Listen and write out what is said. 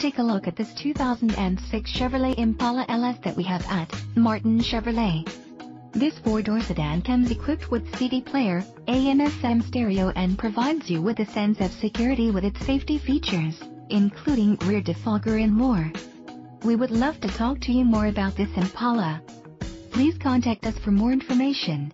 take a look at this 2006 Chevrolet Impala LS that we have at Martin Chevrolet. This four-door sedan comes equipped with CD player, AM-FM stereo and provides you with a sense of security with its safety features, including rear defogger and more. We would love to talk to you more about this Impala. Please contact us for more information.